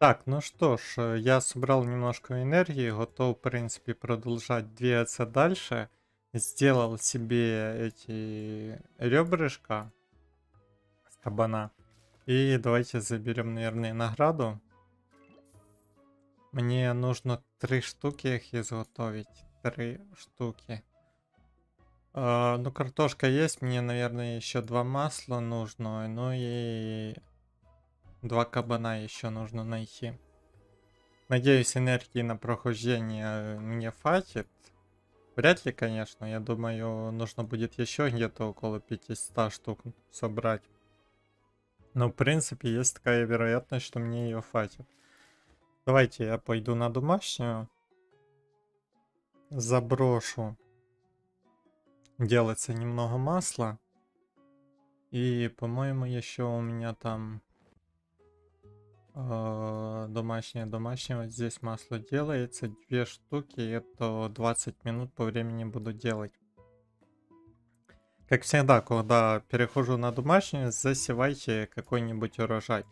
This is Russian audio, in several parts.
Так, ну что ж, э, я собрал немножко энергии, готов, в принципе, продолжать двигаться дальше. Сделал себе эти ребрышка с кабана. И давайте заберем, наверное, награду. Мне нужно три штуки их изготовить. Три штуки. А, ну, картошка есть, мне, наверное, еще два масла нужно. Ну и два кабана еще нужно найти. Надеюсь, энергии на прохождение мне хватит. Вряд ли, конечно. Я думаю, нужно будет еще где-то около 500 штук собрать. Но, в принципе, есть такая вероятность, что мне ее хватит. Давайте я пойду на домашнюю. Заброшу. Делается немного масла. И, по-моему, еще у меня там э, домашнее домашнее. Вот здесь масло делается. Две штуки. Это 20 минут по времени буду делать. Как всегда, когда перехожу на домашнюю, засевайте какой-нибудь урожай.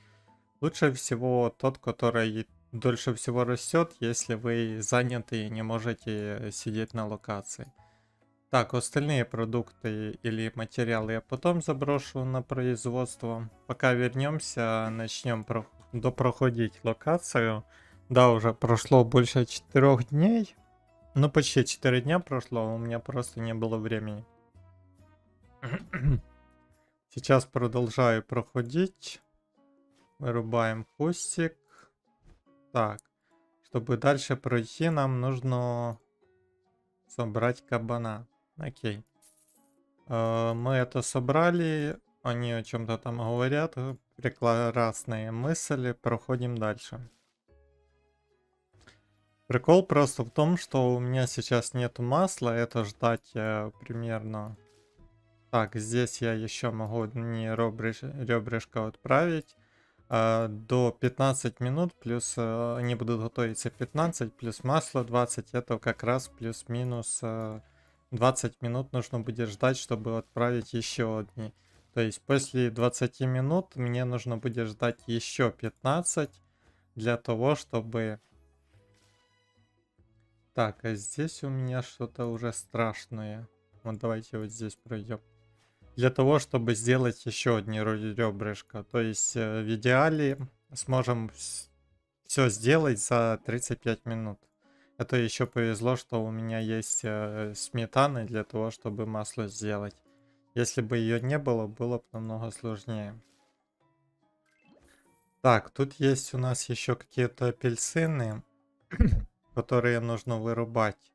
Лучше всего тот, который дольше всего растет, если вы заняты и не можете сидеть на локации. Так, остальные продукты или материалы я потом заброшу на производство. Пока вернемся, начнем про допроходить локацию. Да, уже прошло больше 4 дней. Ну, почти 4 дня прошло, у меня просто не было времени. Сейчас продолжаю проходить. Вырубаем кустик. Так, чтобы дальше пройти, нам нужно собрать кабана. Окей. Э, мы это собрали. Они о чем-то там говорят. Прекрасные мысли. Проходим дальше. Прикол просто в том, что у меня сейчас нет масла. Это ждать э, примерно... Так, здесь я еще могу не ребрышко отправить. Э, до 15 минут, плюс э, они будут готовиться 15, плюс масло 20, это как раз плюс-минус э, 20 минут нужно будет ждать, чтобы отправить еще одни. То есть после 20 минут мне нужно будет ждать еще 15 для того, чтобы... Так, а здесь у меня что-то уже страшное. Вот давайте вот здесь пройдем для того, чтобы сделать еще одни ребрышко. То есть э, в идеале сможем все сделать за 35 минут. Это еще повезло, что у меня есть э, сметаны для того, чтобы масло сделать. Если бы ее не было, было бы намного сложнее. Так, тут есть у нас еще какие-то апельсины, которые нужно вырубать.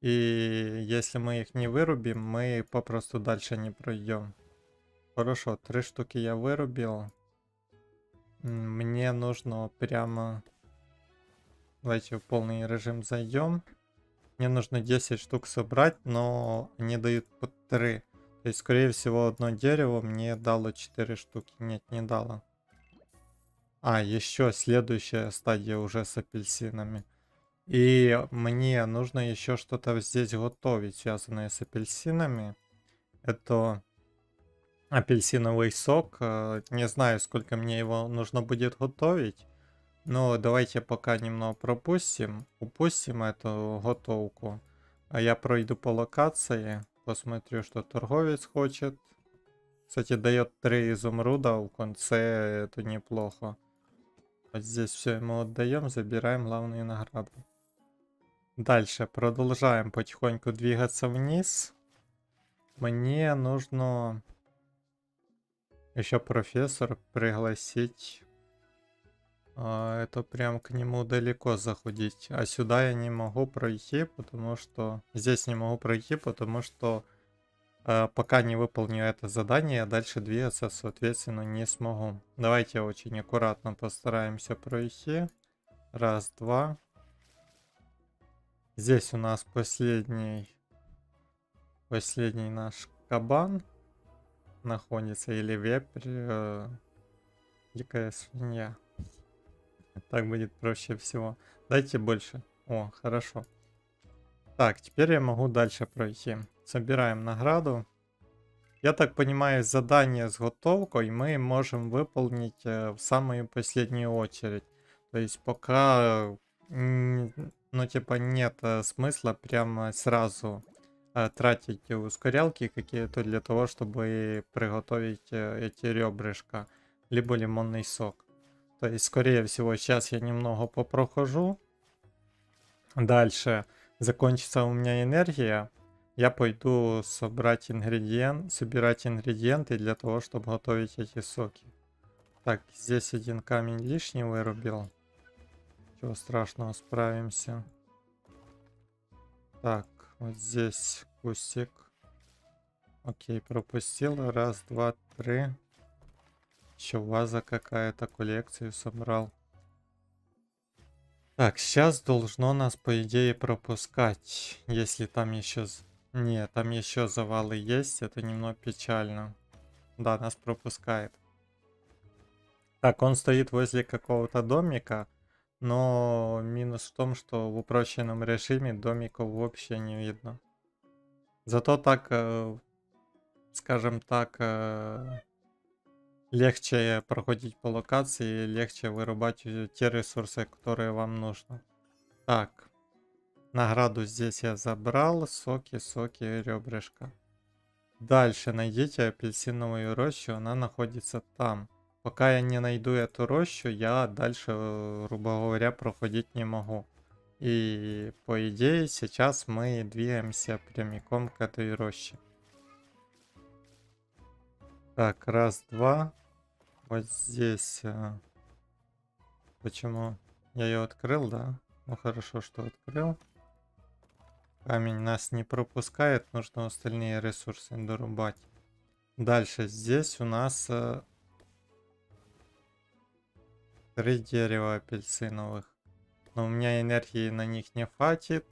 И если мы их не вырубим, мы попросту дальше не пройдем. Хорошо, три штуки я вырубил. Мне нужно прямо... Давайте в полный режим зайдем. Мне нужно 10 штук собрать, но они дают по 3. То есть, скорее всего, одно дерево мне дало 4 штуки. Нет, не дало. А, еще следующая стадия уже с апельсинами. И мне нужно еще что-то здесь готовить, связанное с апельсинами. Это апельсиновый сок. Э, не знаю, сколько мне его нужно будет готовить. Но давайте пока немного пропустим. Упустим эту готовку. А я пройду по локации. Посмотрю, что торговец хочет. Кстати, дает 3 изумруда в конце. Это неплохо. Вот здесь все ему отдаем. Забираем главные награды. Дальше продолжаем потихоньку двигаться вниз. Мне нужно еще профессор пригласить. А, это прям к нему далеко заходить. А сюда я не могу пройти, потому что... Здесь не могу пройти, потому что э, пока не выполню это задание, дальше двигаться, соответственно, не смогу. Давайте очень аккуратно постараемся пройти. Раз, два. Здесь у нас последний, последний наш кабан находится, или вепрь, э, дикая свинья. Так будет проще всего. Дайте больше. О, хорошо. Так, теперь я могу дальше пройти. Собираем награду. Я так понимаю, задание с готовкой мы можем выполнить э, в самую последнюю очередь. То есть пока, ну типа нет э, смысла прямо сразу э, тратить ускорялки какие-то для того, чтобы приготовить э, эти ребрышка, либо лимонный сок. То есть, скорее всего, сейчас я немного попрохожу. Дальше закончится у меня энергия. Я пойду собрать ингредиент, собирать ингредиенты для того, чтобы готовить эти соки. Так, здесь один камень лишний вырубил. Чего страшного, справимся. Так, вот здесь кустик. Окей, пропустил. Раз, два, три. Еще ваза какая-то, коллекцию собрал. Так, сейчас должно нас, по идее, пропускать. Если там еще... Нет, там еще завалы есть, это немного печально. Да, нас пропускает. Так, он стоит возле какого-то домика, но минус в том, что в упрощенном режиме домиков вообще не видно. Зато так, э, скажем так, э, легче проходить по локации, легче вырубать те ресурсы, которые вам нужно. Так, награду здесь я забрал, соки, соки, ребрышко. Дальше найдите апельсиновую рощу, она находится там. Пока я не найду эту рощу, я дальше, грубо говоря, проходить не могу. И по идее сейчас мы двигаемся прямиком к этой роще. Так, раз, два. Вот здесь. А... Почему? Я ее открыл, да? Ну хорошо, что открыл. Камень нас не пропускает, нужно остальные ресурсы дорубать. Дальше здесь у нас а... три дерева апельсиновых. Но у меня энергии на них не хватит.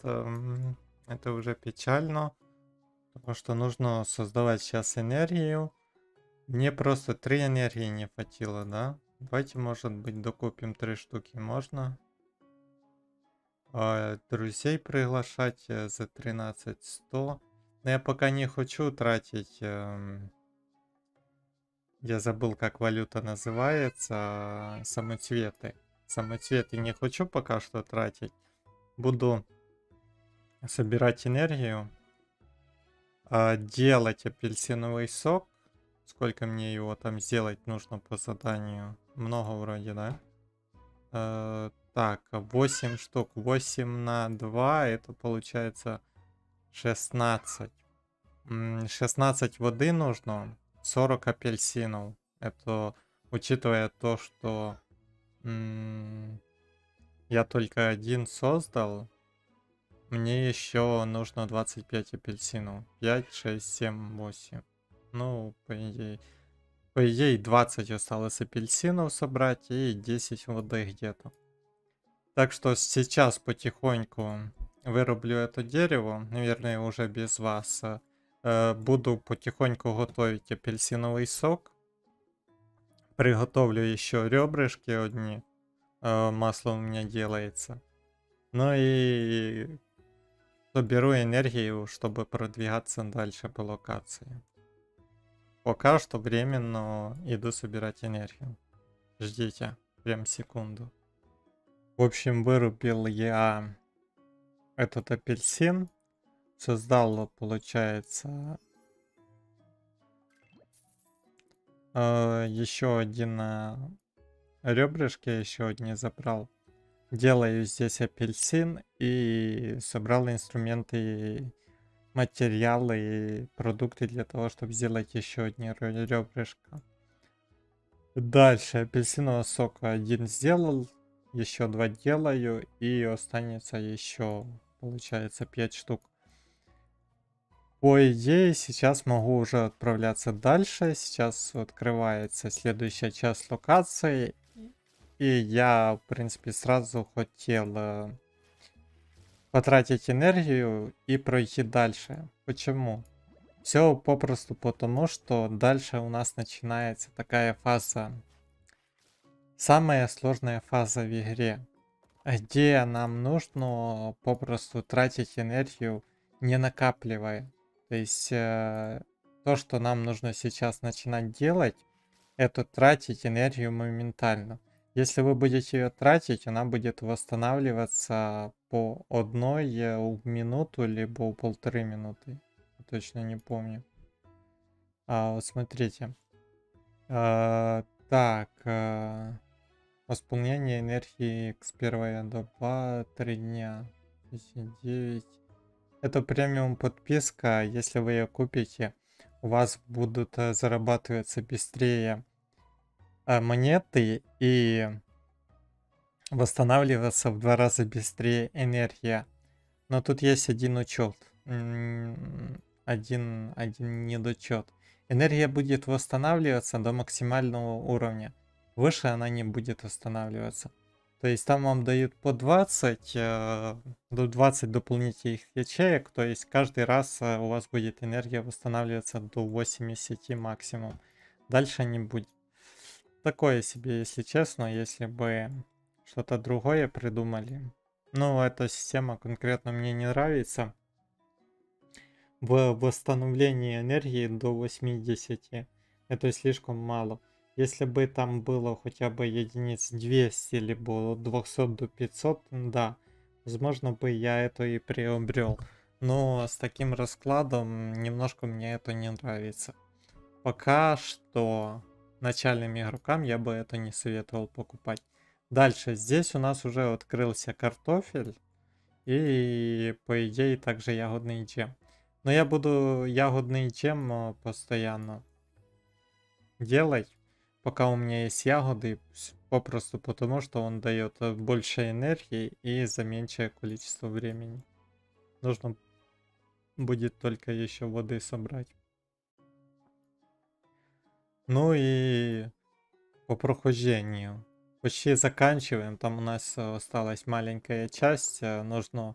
Это уже печально. Потому что нужно создавать сейчас энергию. Мне просто три энергии не хватило, да? Давайте, может быть, докупим три штуки. Можно? А, друзей приглашать э, за 13 100. Но я пока не хочу тратить... Эм... Я забыл, как валюта называется. Самоцветы. Самоцветы не хочу пока что тратить. Буду собирать энергию. А, делать апельсиновый сок Сколько мне его там сделать нужно по заданию? Много вроде, да? Э, так, 8 штук. 8 на 2, это получается 16. 16 воды нужно, 40 апельсинов. Это учитывая то, что я только один создал, мне еще нужно 25 апельсинов. 5, 6, 7, 8. Ну, по идее. По идее, 20 осталось апельсинов собрать и 10 воды где-то. Так что сейчас потихоньку вырублю это дерево. Наверное, уже без вас. Э, буду потихоньку готовить апельсиновый сок. Приготовлю еще ребрышки одни. Э, масло у меня делается. Ну и соберу энергию, чтобы продвигаться дальше по локации. Пока что временно иду собирать энергию. Ждите, прям секунду. В общем, вырубил я этот апельсин. Создал, получается, э, еще один э, ребрышки, еще одни забрал. Делаю здесь апельсин и собрал инструменты материалы и продукты для того, чтобы сделать еще одни ребрышко. Дальше апельсинового сока один сделал, еще два делаю и останется еще, получается, 5 штук. По идее, сейчас могу уже отправляться дальше. Сейчас открывается следующая часть локации. И я, в принципе, сразу хотел э, потратить энергию и пройти дальше. Почему? Все попросту потому, что дальше у нас начинается такая фаза. Самая сложная фаза в игре. Где нам нужно попросту тратить энергию, не накапливая. То есть э, то, что нам нужно сейчас начинать делать, это тратить энергию моментально. Если вы будете ее тратить, она будет восстанавливаться по одной э, минуту, либо полторы минуты. Точно не помню. А, вот смотрите. А, так. А, восполнение энергии X первая доба 3 дня. 9. Это премиум подписка. Если вы ее купите, у вас будут э, зарабатываться быстрее монеты и восстанавливаться в два раза быстрее энергия. Но тут есть один учет. Один, один недочет. Энергия будет восстанавливаться до максимального уровня. Выше она не будет восстанавливаться. То есть там вам дают по 20, э, до 20 дополнительных ячеек. То есть каждый раз э, у вас будет энергия восстанавливаться до 80 максимум. Дальше не будет такое себе, если честно, если бы что-то другое придумали. Ну, эта система конкретно мне не нравится. В восстановлении энергии до 80 это слишком мало. Если бы там было хотя бы единиц 200, либо от 200 до 500, да, возможно бы я это и приобрел. Но с таким раскладом немножко мне это не нравится. Пока что начальным игрокам я бы это не советовал покупать. Дальше, здесь у нас уже открылся картофель и, по идее, также ягодный джем. Но я буду ягодный джем э, постоянно делать, пока у меня есть ягоды, попросту потому, что он дает э, больше энергии и за меньшее количество времени. Нужно будет только еще воды собрать. Ну и по прохождению. Почти заканчиваем. Там у нас э, осталась маленькая часть. Э, нужно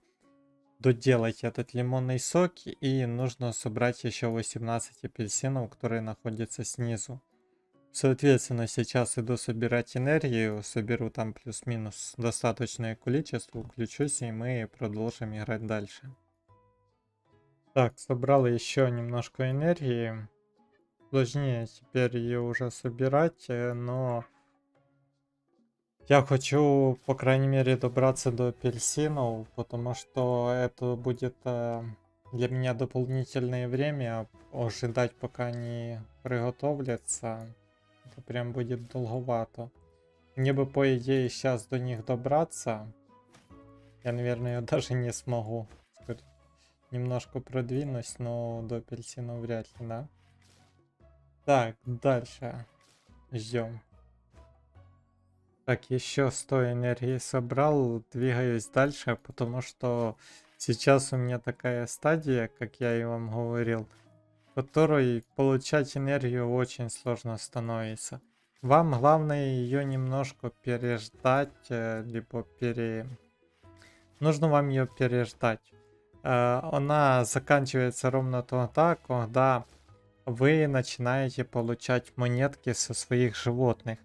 доделать этот лимонный сок. И нужно собрать еще 18 апельсинов, которые находятся снизу. Соответственно, сейчас иду собирать энергию. Соберу там плюс-минус достаточное количество. Включусь и мы продолжим играть дальше. Так, собрал еще немножко энергии сложнее теперь ее уже собирать, э, но я хочу, по крайней мере, добраться до апельсинов, потому что это будет э, для меня дополнительное время ожидать, пока они приготовятся. Это прям будет долговато. Мне бы, по идее, сейчас до них добраться. Я, наверное, даже не смогу. Немножко продвинусь, но до апельсина вряд ли, да? Так, дальше. Ждем. Так, еще 100 энергии собрал. Двигаюсь дальше, потому что сейчас у меня такая стадия, как я и вам говорил, в которой получать энергию очень сложно становится. Вам главное ее немножко переждать, э, либо пере... Нужно вам ее переждать. Э, она заканчивается ровно тогда, когда вы начинаете получать монетки со своих животных.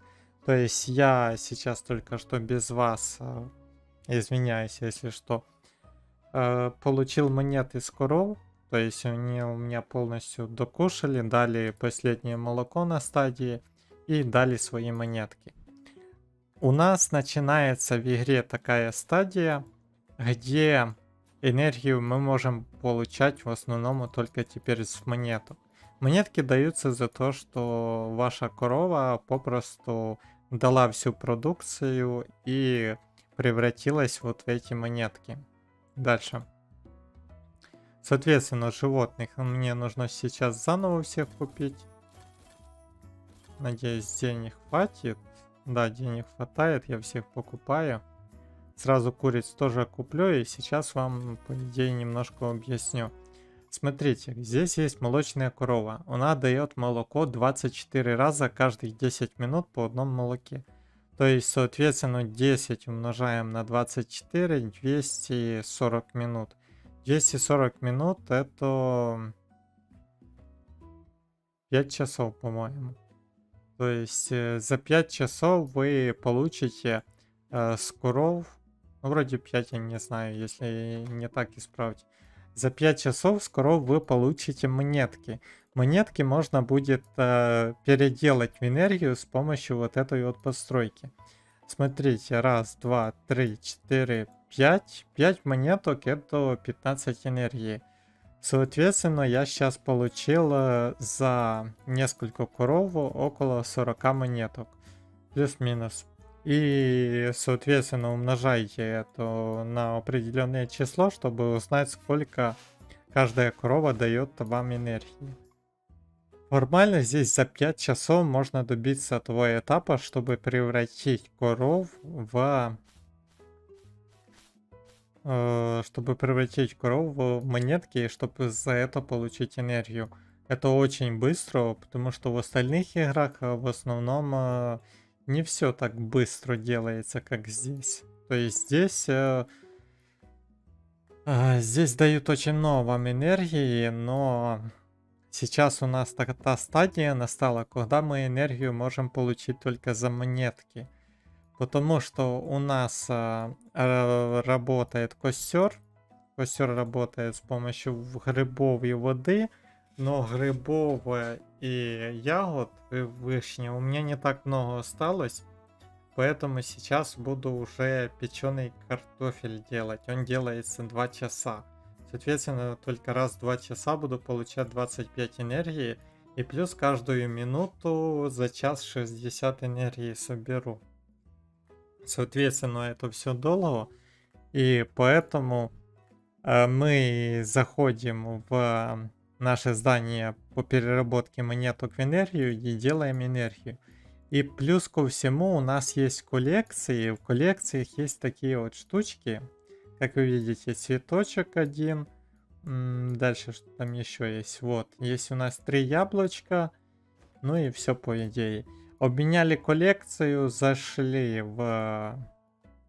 То есть я сейчас только что без вас, э, извиняюсь, если что, э, получил монеты с коров. То есть они у меня полностью докушали, дали последнее молоко на стадии и дали свои монетки. У нас начинается в игре такая стадия, где энергию мы можем получать в основном только теперь с монеток. Монетки даются за то, что ваша корова попросту дала всю продукцию и превратилась вот в эти монетки. Дальше. Соответственно, животных мне нужно сейчас заново всех купить. Надеюсь, денег хватит. Да, денег хватает, я всех покупаю. Сразу куриц тоже куплю и сейчас вам, по идее, немножко объясню. Смотрите, здесь есть молочная корова. Она дает молоко 24 раза каждые 10 минут по одном молоке. То есть, соответственно, 10 умножаем на 24, 240 минут. 240 минут это 5 часов, по-моему. То есть э, за 5 часов вы получите э, с коров, ну, вроде 5, я не знаю, если не так исправьте. За 5 часов скоро вы получите монетки. Монетки можно будет э, переделать в энергию с помощью вот этой вот постройки. Смотрите, раз, два, три, четыре, пять. Пять монеток это 15 энергии. Соответственно, я сейчас получил э, за несколько коров около 40 монеток. Плюс-минус. И, соответственно, умножайте это на определенное число, чтобы узнать, сколько каждая корова дает вам энергии. Формально здесь за 5 часов можно добиться того этапа, чтобы превратить коров в... Э, чтобы превратить коров в монетки, чтобы за это получить энергию. Это очень быстро, потому что в остальных играх э, в основном э, не все так быстро делается, как здесь. То есть здесь... Э, э, здесь дают очень много вам энергии, но сейчас у нас та, та стадия настала, когда мы энергию можем получить только за монетки. Потому что у нас э, работает костер. Костер работает с помощью грибов и воды. Но грибов и ягод и вишни у меня не так много осталось. Поэтому сейчас буду уже печеный картофель делать. Он делается 2 часа. Соответственно, только раз в 2 часа буду получать 25 энергии. И плюс каждую минуту за час 60 энергии соберу. Соответственно, это все долго. И поэтому э, мы заходим в наше здание по переработке монеток в энергию и делаем энергию. И плюс ко всему у нас есть коллекции. В коллекциях есть такие вот штучки. Как вы видите, цветочек один. Дальше что там еще есть? Вот, есть у нас три яблочка. Ну и все по идее. Обменяли коллекцию, зашли в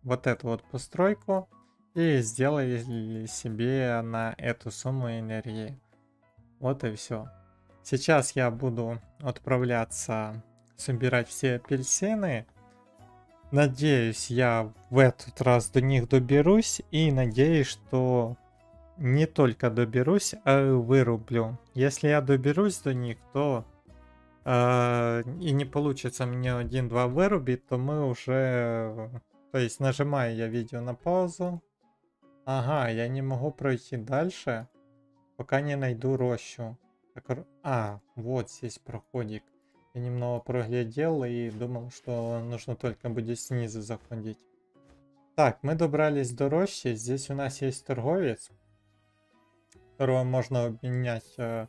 вот эту вот постройку и сделали себе на эту сумму энергии. Вот и все. Сейчас я буду отправляться собирать все апельсины. Надеюсь, я в этот раз до них доберусь. И надеюсь, что не только доберусь, а и вырублю. Если я доберусь до них, то э, и не получится мне один-два вырубить, то мы уже... То есть нажимаю я видео на паузу. Ага, я не могу пройти дальше. Пока не найду рощу. Так, а, вот здесь проходик. Я немного проглядел и думал, что нужно только будет снизу заходить. Так, мы добрались до рощи. Здесь у нас есть торговец, которого можно обменять э,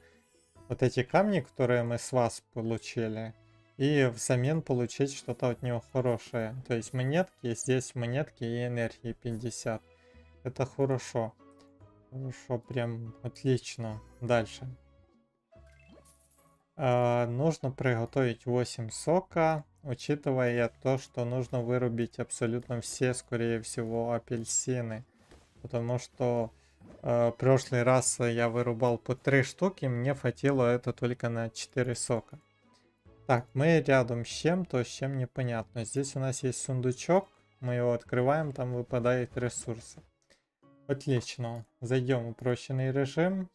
вот эти камни, которые мы с вас получили. И взамен получить что-то от него хорошее. То есть монетки, здесь монетки и энергии 50. Это хорошо. Хорошо, прям отлично. Дальше. А, нужно приготовить 8 сока, учитывая то, что нужно вырубить абсолютно все, скорее всего, апельсины. Потому что э, прошлый раз я вырубал по 3 штуки, мне хватило это только на 4 сока. Так, мы рядом с чем-то, с чем непонятно. Здесь у нас есть сундучок, мы его открываем, там выпадает ресурсы. Отлично. Зайдем в упрощенный режим.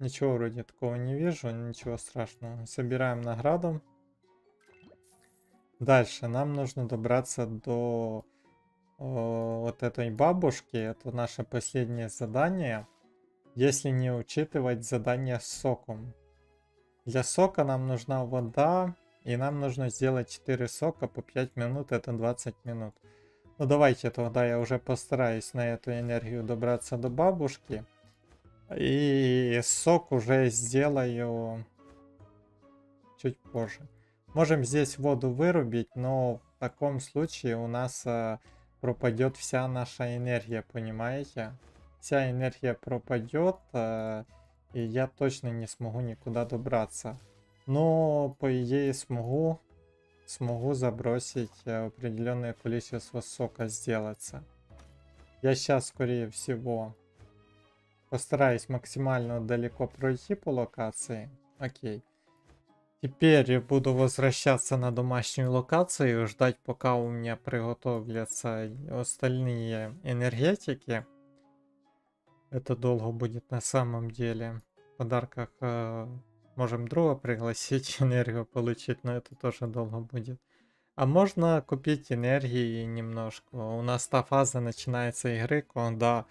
Ничего вроде такого не вижу, ничего страшного. Собираем награду. Дальше нам нужно добраться до о, вот этой бабушки. Это наше последнее задание. Если не учитывать задание с соком. Для сока нам нужна вода. И нам нужно сделать 4 сока по 5 минут. Это 20 минут. Ну давайте тогда я уже постараюсь на эту энергию добраться до бабушки. И сок уже сделаю чуть позже. Можем здесь воду вырубить, но в таком случае у нас а, пропадет вся наша энергия, понимаете? Вся энергия пропадет, а, и я точно не смогу никуда добраться. Но, по идее, смогу смогу забросить э, определенное количество сока сделаться. Я сейчас, скорее всего, постараюсь максимально далеко пройти по локации. Окей. Теперь буду возвращаться на домашнюю локацию, ждать пока у меня приготовятся остальные энергетики. Это долго будет на самом деле. В подарках э, Можем друга пригласить, энергию получить, но это тоже долго будет. А можно купить энергии немножко. У нас та фаза начинается игры, когда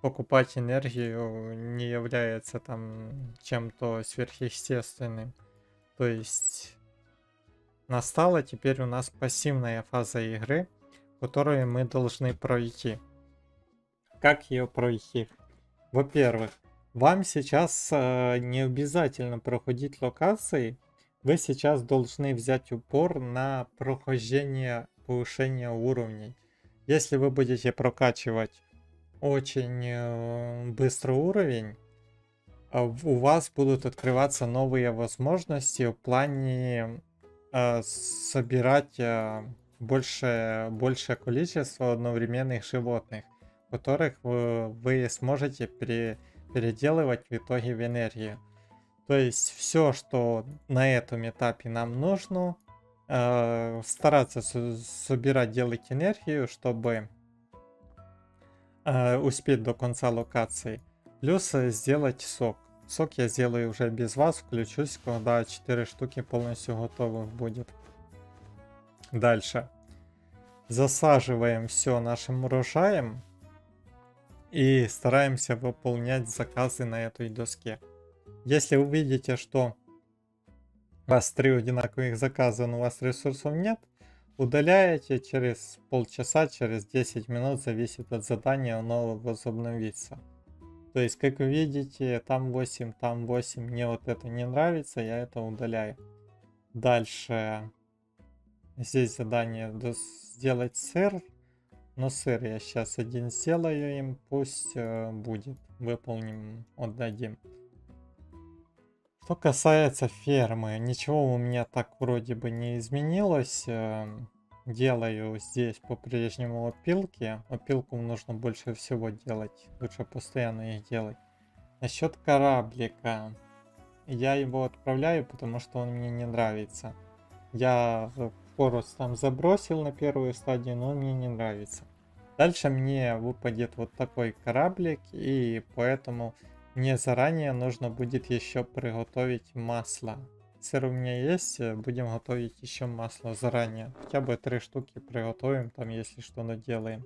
покупать энергию не является там чем-то сверхъестественным. То есть настала теперь у нас пассивная фаза игры, которую мы должны пройти. Как ее пройти? Во-первых, вам сейчас э, не обязательно проходить локации, вы сейчас должны взять упор на прохождение повышения уровней. Если вы будете прокачивать очень э, быстрый уровень, а у вас будут открываться новые возможности в плане э, собирать э, большее, большее количество одновременных животных, которых вы, вы сможете пере, переделывать в итоге в энергию. То есть все, что на этом этапе нам нужно, э, стараться собирать, делать энергию, чтобы э, успеть до конца локации. Плюс э, сделать сок. Сок я сделаю уже без вас, включусь, когда 4 штуки полностью готовых будет. Дальше. Засаживаем все нашим урожаем и стараемся выполнять заказы на этой доске. Если вы видите, что у вас три одинаковых заказа, но у вас ресурсов нет, удаляете через полчаса, через 10 минут, зависит от задания, оно возобновится. То есть, как вы видите, там 8, там 8, мне вот это не нравится, я это удаляю. Дальше, здесь задание сделать сыр, но сыр я сейчас один сделаю им, пусть э, будет, выполним, отдадим. Что касается фермы, ничего у меня так вроде бы не изменилось. Эм, делаю здесь по-прежнему опилки. Опилку нужно больше всего делать. Лучше постоянно их делать. Насчет кораблика. Я его отправляю, потому что он мне не нравится. Я Форус там забросил на первую стадию, но он мне не нравится. Дальше мне выпадет вот такой кораблик, и поэтому мне заранее нужно будет еще приготовить масло. Сыр у меня есть, э, будем готовить еще масло заранее. Хотя бы три штуки приготовим, там если что наделаем.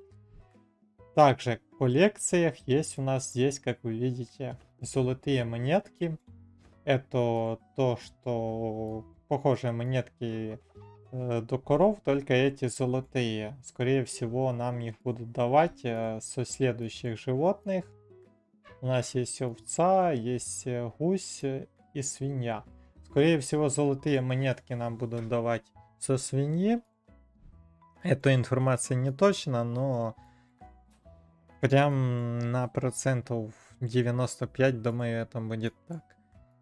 Также в коллекциях есть у нас здесь, как вы видите, золотые монетки. Это то, что похожие монетки до коров, только эти золотые. Скорее всего, нам их будут давать э, со следующих животных. У нас есть овца, есть э, гусь э, и свинья. Скорее всего, золотые монетки нам будут давать со свиньи. Эта информация не точна, но прям на процентов 95, думаю, это будет так.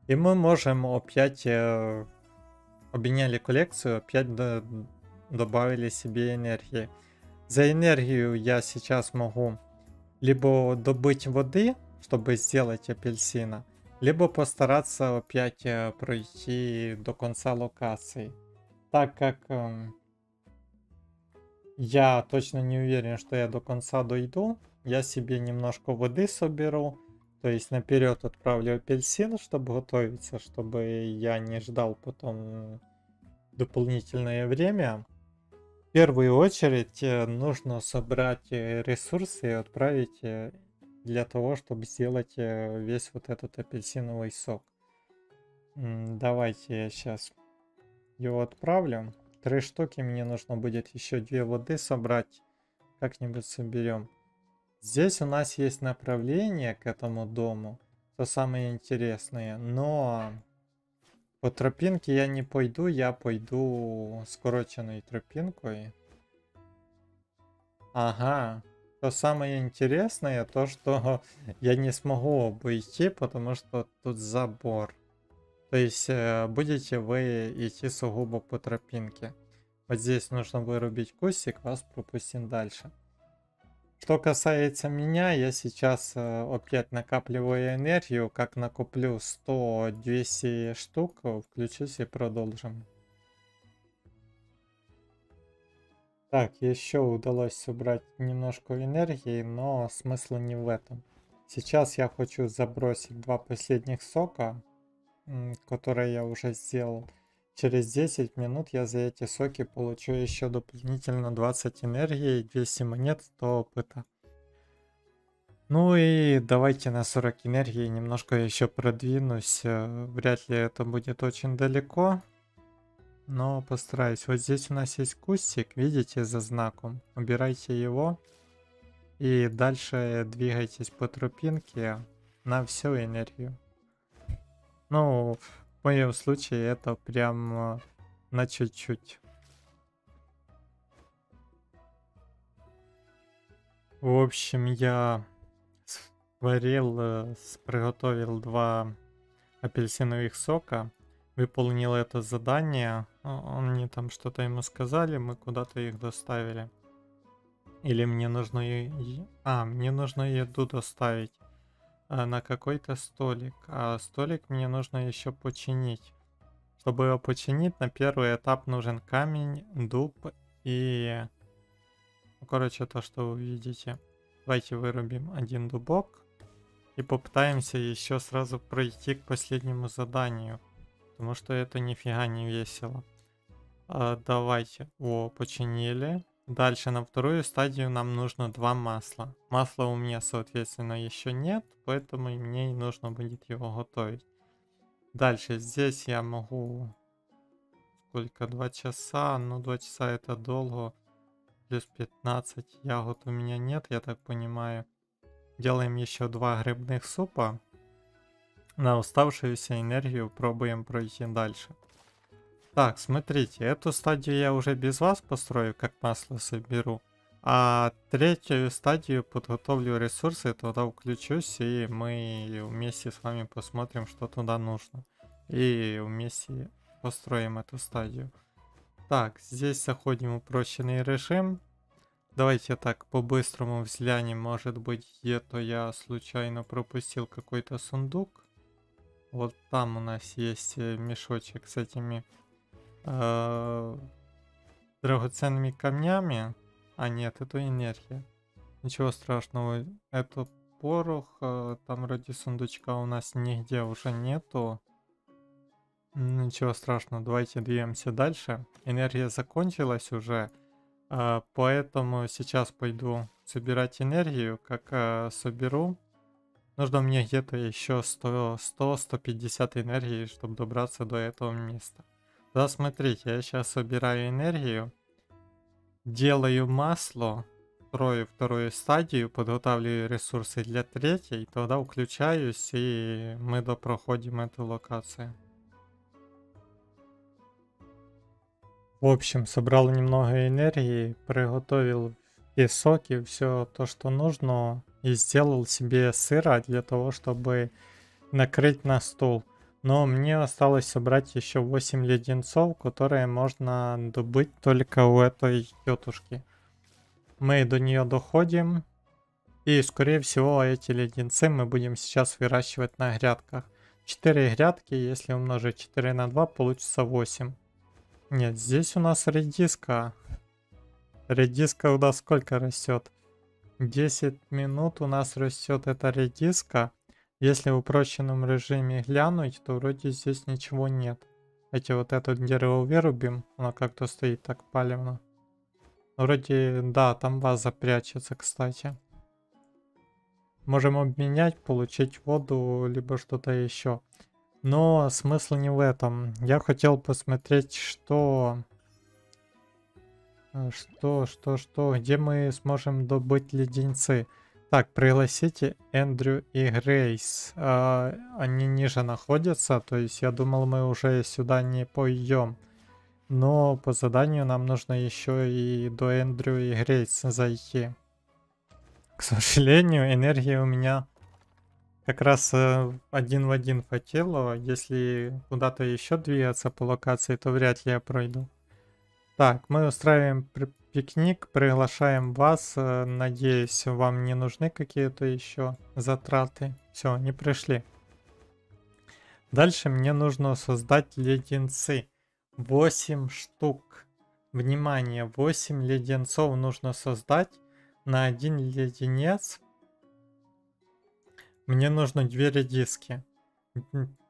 И мы можем опять э, обменяли коллекцию, опять до, добавили себе энергии. За энергию я сейчас могу либо добыть воды, чтобы сделать апельсина, либо постараться опять э, пройти до конца локации. Так как э, я точно не уверен, что я до конца дойду, я себе немножко воды соберу, то есть наперед отправлю апельсин, чтобы готовиться, чтобы я не ждал потом дополнительное время. В первую очередь э, нужно собрать э, ресурсы и отправить для того, чтобы сделать э, весь вот этот апельсиновый сок. Давайте я сейчас его отправлю. Три штуки мне нужно будет еще две воды собрать. Как-нибудь соберем. Здесь у нас есть направление к этому дому. То самое интересное. Но по тропинке я не пойду. Я пойду скороченной тропинкой. Ага. Что самое интересное, то что я не смогу обойти, потому что тут забор. То есть э, будете вы идти сугубо по тропинке. Вот здесь нужно вырубить кустик, вас пропустим дальше. Что касается меня, я сейчас э, опять накапливаю энергию. Как накоплю 100-200 штук, включусь и продолжим. Так, еще удалось собрать немножко энергии, но смысла не в этом. Сейчас я хочу забросить два последних сока, которые я уже сделал. Через 10 минут я за эти соки получу еще дополнительно 20 энергии, 200 монет, 100 опыта. Ну и давайте на 40 энергии немножко еще продвинусь. Э, вряд ли это будет очень далеко. Но постараюсь. Вот здесь у нас есть кустик, видите, за знаком. Убирайте его. И дальше двигайтесь по тропинке на всю энергию. Ну, в моем случае это прям на чуть-чуть. В общем, я сварил, э, приготовил два апельсиновых сока. Выполнил это задание. Они там что-то ему сказали, мы куда-то их доставили. Или мне нужно... А, мне нужно еду доставить на какой-то столик. А столик мне нужно еще починить. Чтобы его починить, на первый этап нужен камень, дуб и... Ну, короче, то, что вы видите. Давайте вырубим один дубок. И попытаемся еще сразу пройти к последнему заданию. Потому что это нифига не весело. А, давайте. О, починили. Дальше на вторую стадию нам нужно два масла. Масла у меня, соответственно, еще нет, поэтому мне нужно будет его готовить. Дальше здесь я могу... Сколько? Два часа? Ну, два часа это долго. Плюс 15 ягод у меня нет, я так понимаю. Делаем еще два грибных супа. На оставшуюся энергию пробуем пройти дальше. Так, смотрите, эту стадию я уже без вас построю, как масло соберу. А третью стадию подготовлю ресурсы, тогда включусь, и мы вместе с вами посмотрим, что туда нужно. И вместе построим эту стадию. Так, здесь заходим в упрощенный режим. Давайте так по-быстрому взглянем, может быть где-то я случайно пропустил какой-то сундук. Вот там у нас есть э, мешочек с этими э, драгоценными камнями. А нет, это энергия. Ничего страшного. Это порох. Э, там ради сундучка у нас нигде уже нету. Ничего страшного, давайте двигаемся дальше. Энергия закончилась уже. Э, поэтому сейчас пойду собирать энергию. Как э, соберу, нужно мне где-то еще 100-150 энергии, чтобы добраться до этого места. Да, смотрите, я сейчас собираю энергию, делаю масло, строю вторую стадию, подготавливаю ресурсы для третьей, тогда включаюсь и мы допроходим эту локацию. В общем, собрал немного энергии, приготовил и соки, все то, что нужно, и сделал себе сыра для того, чтобы накрыть на стол. Но мне осталось собрать еще 8 леденцов, которые можно добыть только у этой тетушки. Мы до нее доходим. И, скорее всего, эти леденцы мы будем сейчас выращивать на грядках. 4 грядки, если умножить 4 на 2, получится 8. Нет, здесь у нас редиска. Редиска у нас сколько растет? 10 минут у нас растет эта редиска. Если в упрощенном режиме глянуть, то вроде здесь ничего нет. Эти вот это дерево вырубим, оно как-то стоит так палевно. Вроде, да, там база прячется, кстати. Можем обменять, получить воду, либо что-то еще. Но смысл не в этом. Я хотел посмотреть, что... Э, что, что, что, где мы сможем добыть леденцы. Так, пригласите Эндрю и Грейс. А, они ниже находятся, то есть я думал, мы уже сюда не пойдем. Но по заданию нам нужно еще и до Эндрю и Грейс зайти. К сожалению, энергии у меня как раз э, один в один хватило. Если куда-то еще двигаться по локации, то вряд ли я пройду. Так, мы устраиваем пикник, приглашаем вас. Э, надеюсь, вам не нужны какие-то еще затраты. Все, не пришли. Дальше мне нужно создать леденцы. 8 штук. Внимание, 8 леденцов нужно создать. На один леденец мне нужно 2 редиски.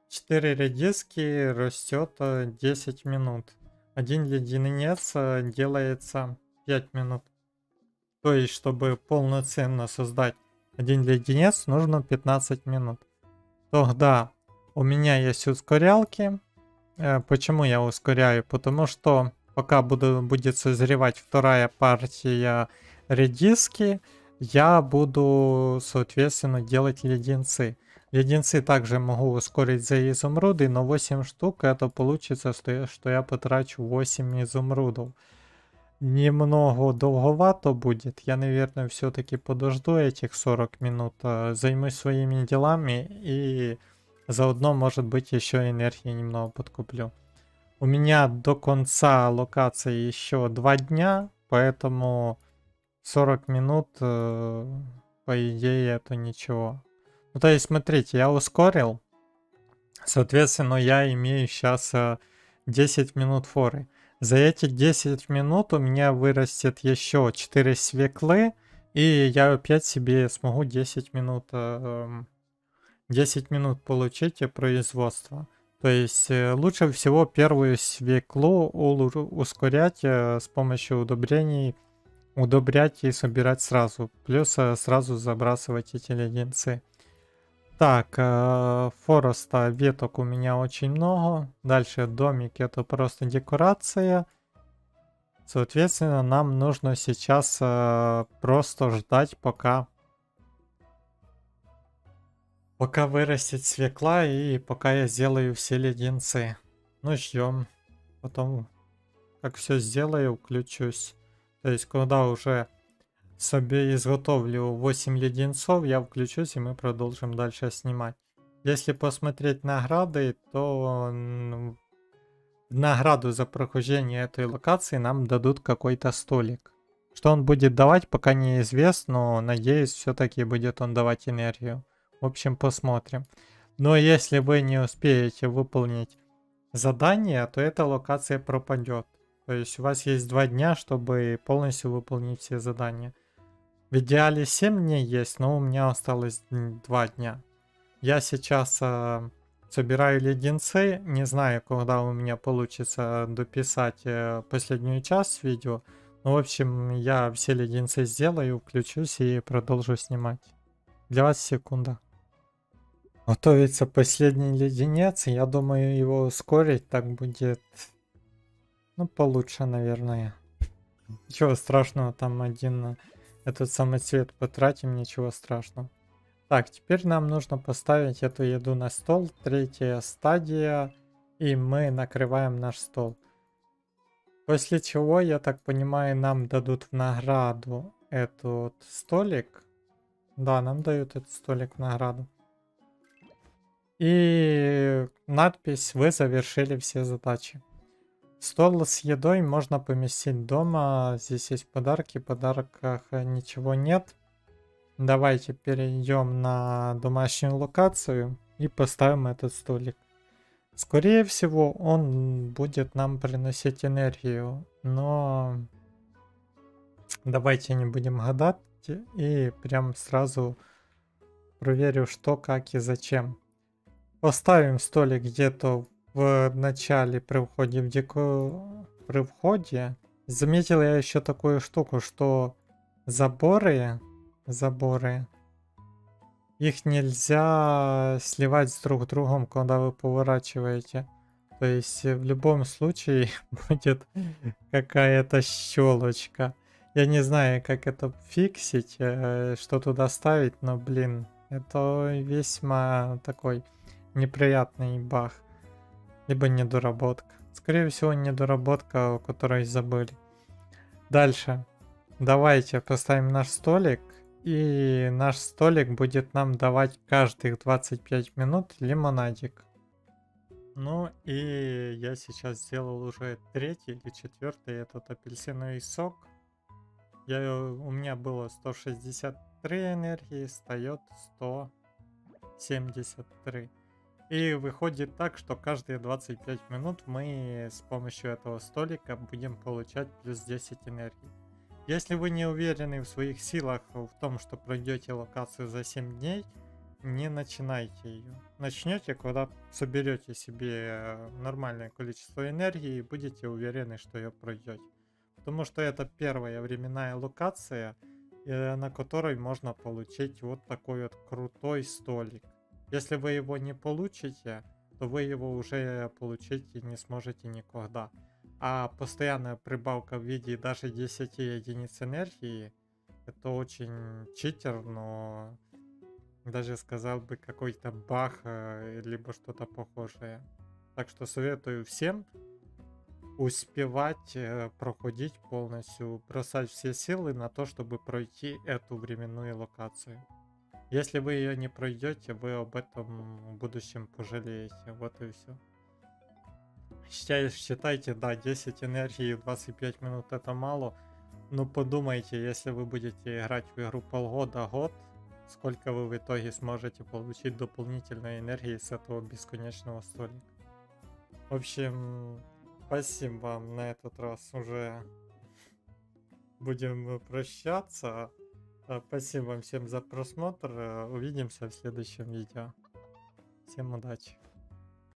4 редиски растет 10 минут. Один леденец делается 5 минут. То есть, чтобы полноценно создать один леденец, нужно 15 минут. Тогда у меня есть ускорялки. Э, почему я ускоряю? Потому что пока буду, будет созревать вторая партия редиски, я буду, соответственно, делать леденцы. Леденцы также могу ускорить за изумруды, но 8 штук это получится, что я, что я потрачу 8 изумрудов немного долговато будет. Я, наверное, все-таки подожду этих 40 минут, а, займусь своими делами и заодно, может быть, еще энергии немного подкуплю. У меня до конца локации еще 2 дня, поэтому 40 минут, э, по идее, это ничего. Ну, то есть, смотрите, я ускорил. Соответственно, я имею сейчас 10 э, минут форы. За эти 10 минут у меня вырастет еще 4 свеклы, и я опять себе смогу 10 минут, 10 эм, минут получить производство. То есть э, лучше всего первую свеклу ускорять э, с помощью удобрений, удобрять и собирать сразу. Плюс э, сразу забрасывать эти леденцы. Так, э, фореста веток у меня очень много. Дальше домик это просто декорация. Соответственно, нам нужно сейчас э, просто ждать, пока пока вырастет свекла и пока я сделаю все леденцы. Ну, ждем. Потом, как все сделаю, включусь. То есть, когда уже себе изготовлю 8 леденцов, я включусь и мы продолжим дальше снимать. Если посмотреть награды, то награду за прохождение этой локации нам дадут какой-то столик. Что он будет давать, пока неизвестно, но надеюсь, все-таки будет он давать энергию. В общем, посмотрим. Но если вы не успеете выполнить задание, то эта локация пропадет. То есть у вас есть два дня, чтобы полностью выполнить все задания. В идеале 7 дней есть, но у меня осталось 2 дня. Я сейчас э, собираю леденцы. Не знаю, когда у меня получится дописать э, последнюю часть видео. Ну, в общем, я все леденцы сделаю, включусь и продолжу снимать. Для вас секунда. Готовится последний леденец. Я думаю, его ускорить так будет... Ну, получше, наверное. Ничего страшного, там один этот самый цвет потратим, ничего страшного. Так, теперь нам нужно поставить эту еду на стол. Третья стадия. И мы накрываем наш стол. После чего, я так понимаю, нам дадут в награду этот столик. Да, нам дают этот столик в награду. И надпись «Вы завершили все задачи». Стол с едой можно поместить дома. Здесь есть подарки. В подарках ничего нет. Давайте перейдем на домашнюю локацию и поставим этот столик. Скорее всего, он будет нам приносить энергию, но давайте не будем гадать и прям сразу проверю, что, как и зачем. Поставим столик где-то в начале при входе в дико... при входе заметил я еще такую штуку, что заборы, заборы, их нельзя сливать с друг другом, когда вы поворачиваете. То есть в любом случае будет какая-то щелочка. Я не знаю, как это фиксить, э, что туда ставить, но, блин, это весьма такой неприятный баг либо недоработка. Скорее всего, недоработка, о которой забыли. Дальше. Давайте поставим наш столик. И наш столик будет нам давать каждых 25 минут лимонадик. Ну и я сейчас сделал уже третий или четвертый этот апельсиновый сок. Я, у меня было 163 энергии, встает 173. И выходит так, что каждые 25 минут мы с помощью этого столика будем получать плюс 10 энергии. Если вы не уверены в своих силах в том, что пройдете локацию за 7 дней, не начинайте ее. Начнете, когда соберете себе нормальное количество энергии и будете уверены, что ее пройдете. Потому что это первая временная локация, э, на которой можно получить вот такой вот крутой столик. Если вы его не получите, то вы его уже получить не сможете никогда. А постоянная прибавка в виде даже 10 единиц энергии, это очень читер, но даже сказал бы какой-то бах, э, либо что-то похожее. Так что советую всем успевать э, проходить полностью, бросать все силы на то, чтобы пройти эту временную локацию. Если вы ее не пройдете, вы об этом в будущем пожалеете. Вот и все. Считайте, да, 10 энергии в 25 минут это мало. Но подумайте, если вы будете играть в игру полгода-год, сколько вы в итоге сможете получить дополнительной энергии с этого бесконечного столика. В общем, спасибо вам на этот раз уже будем прощаться. А, Спасибо вам всем за просмотр. Увидимся в следующем видео. Всем удачи.